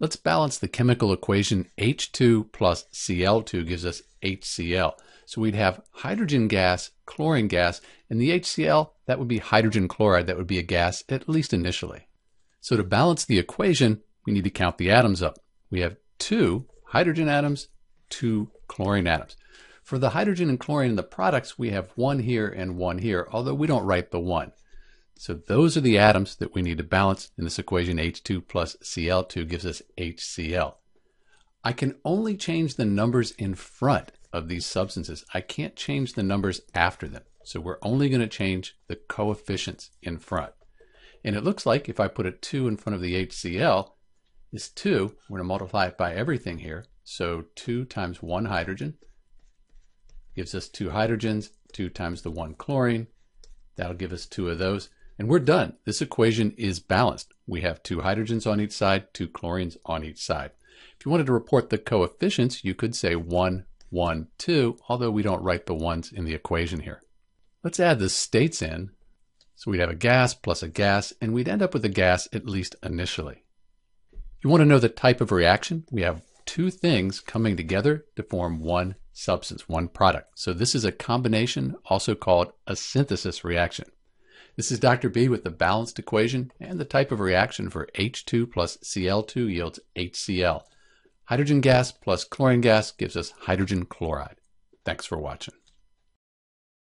Let's balance the chemical equation H2 plus Cl2 gives us HCl. So we'd have hydrogen gas, chlorine gas, and the HCl, that would be hydrogen chloride, that would be a gas, at least initially. So to balance the equation, we need to count the atoms up. We have two hydrogen atoms, two chlorine atoms. For the hydrogen and chlorine in the products, we have one here and one here, although we don't write the one. So those are the atoms that we need to balance in this equation H2 plus Cl2 gives us HCl. I can only change the numbers in front of these substances. I can't change the numbers after them. So we're only going to change the coefficients in front. And it looks like if I put a 2 in front of the HCl, this 2, we're going to multiply it by everything here. So 2 times 1 hydrogen gives us 2 hydrogens, 2 times the 1 chlorine. That'll give us 2 of those. And we're done. This equation is balanced. We have two hydrogens on each side, two chlorines on each side. If you wanted to report the coefficients, you could say 1, 1, 2, although we don't write the ones in the equation here. Let's add the states in. So we'd have a gas plus a gas, and we'd end up with a gas at least initially. You want to know the type of reaction, we have two things coming together to form one substance, one product. So this is a combination, also called a synthesis reaction. This is Dr. B with the balanced equation and the type of reaction for H2 plus Cl2 yields HCl. Hydrogen gas plus chlorine gas gives us hydrogen chloride. Thanks for watching.